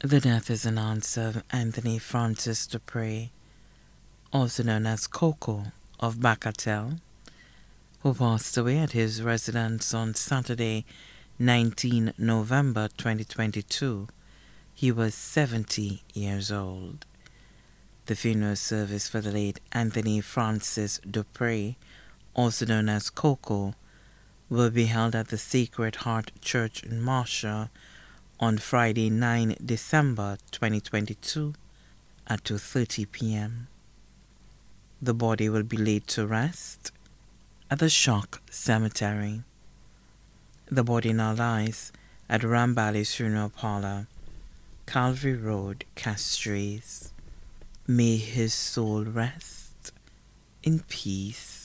The death is an answer of Anthony Francis Dupre, also known as Coco of Bacatel, who passed away at his residence on Saturday, 19 November 2022. He was 70 years old. The funeral service for the late Anthony Francis Dupre, also known as Coco, will be held at the Sacred Heart Church in Marshall on Friday 9 December 2022 at 2:30 p.m. The body will be laid to rest at the Choc Cemetery. The body now lies at Rambally's Funeral Parlor, Calvary Road, Castries. May his soul rest in peace.